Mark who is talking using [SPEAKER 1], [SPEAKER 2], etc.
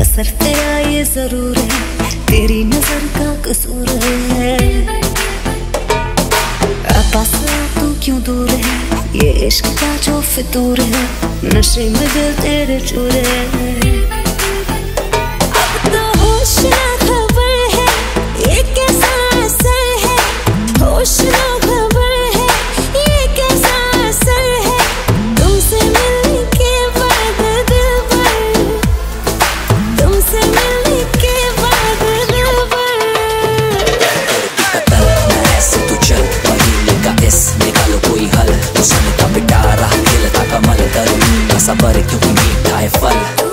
[SPEAKER 1] असर तेरा ये ज़रूर है। तेरी नज़र का कसूर है। तू क्यों दूर है? ये इश्क का जो फितूर है। नशे में दिल तेरे चूर है। तो खबर है। ये कैसा है? होश ना
[SPEAKER 2] rifle